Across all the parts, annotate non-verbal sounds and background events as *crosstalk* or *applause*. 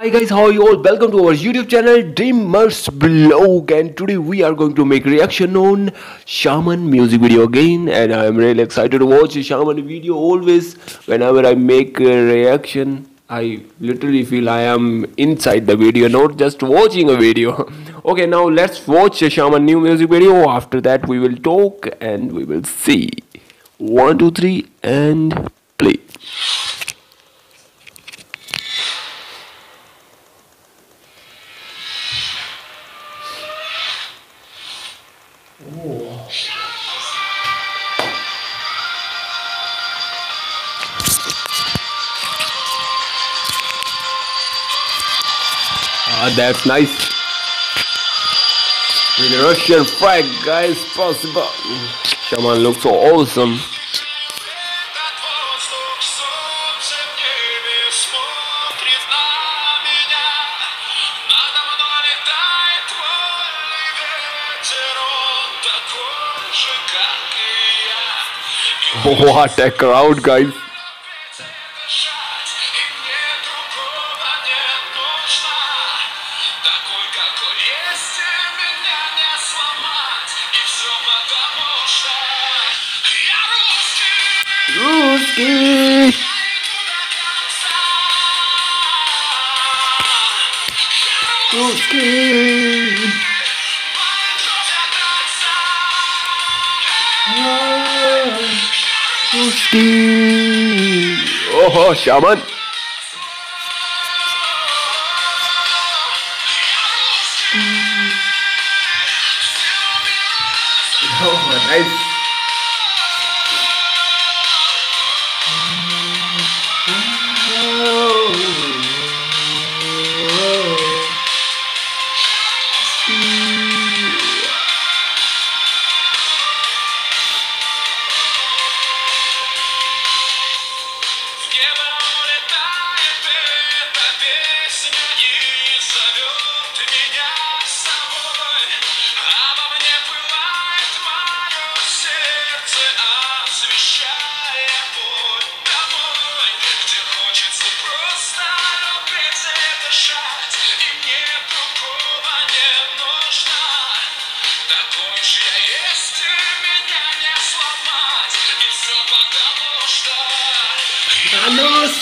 Hi guys, how are you all? Welcome to our YouTube channel Dreamers Vlog and today we are going to make reaction on Shaman music video again. And I am really excited to watch Shaman video always. Whenever I make a reaction I literally feel I am inside the video not just watching a video. *laughs* Okay now let's watch Shaman new music video. After that we will talk and we will see. One two three and play Ah, that's nice. With the Russian flag, guys, possible. Shaman looks so awesome. What a crowd, guys! Ruski! Ruski! Oh, Shaman. Oh, nice.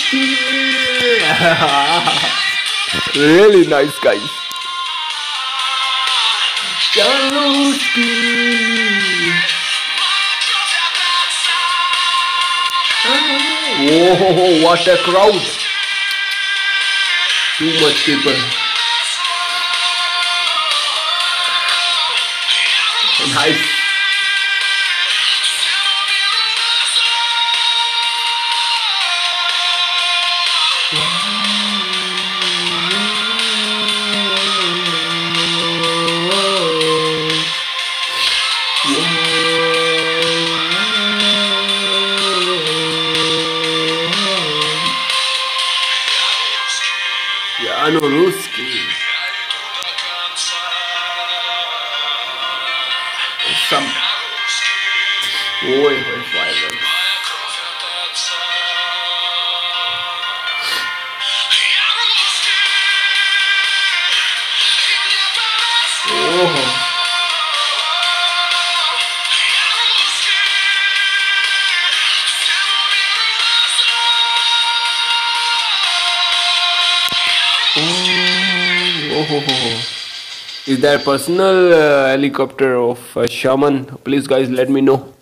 *laughs* really nice guys. Whoa, what a crowd! Too much people. Nice. Some Sam. Oj, oj, fajn. Oh. Oh, Is there personal uh, helicopter of uh, shaman? Please, guys, let me know.